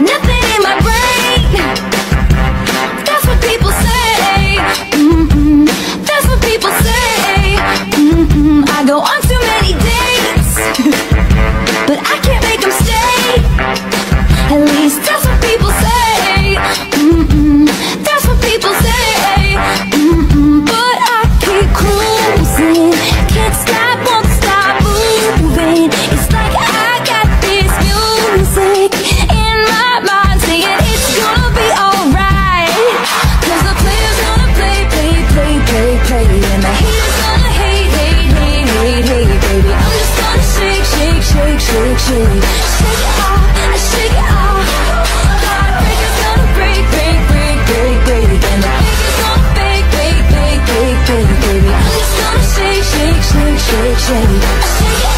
nothing in my brain. That's what people say. Mm-hmm. That's what people say. Mm-hmm. I go on to shake, shake, shake, shake. I shake it.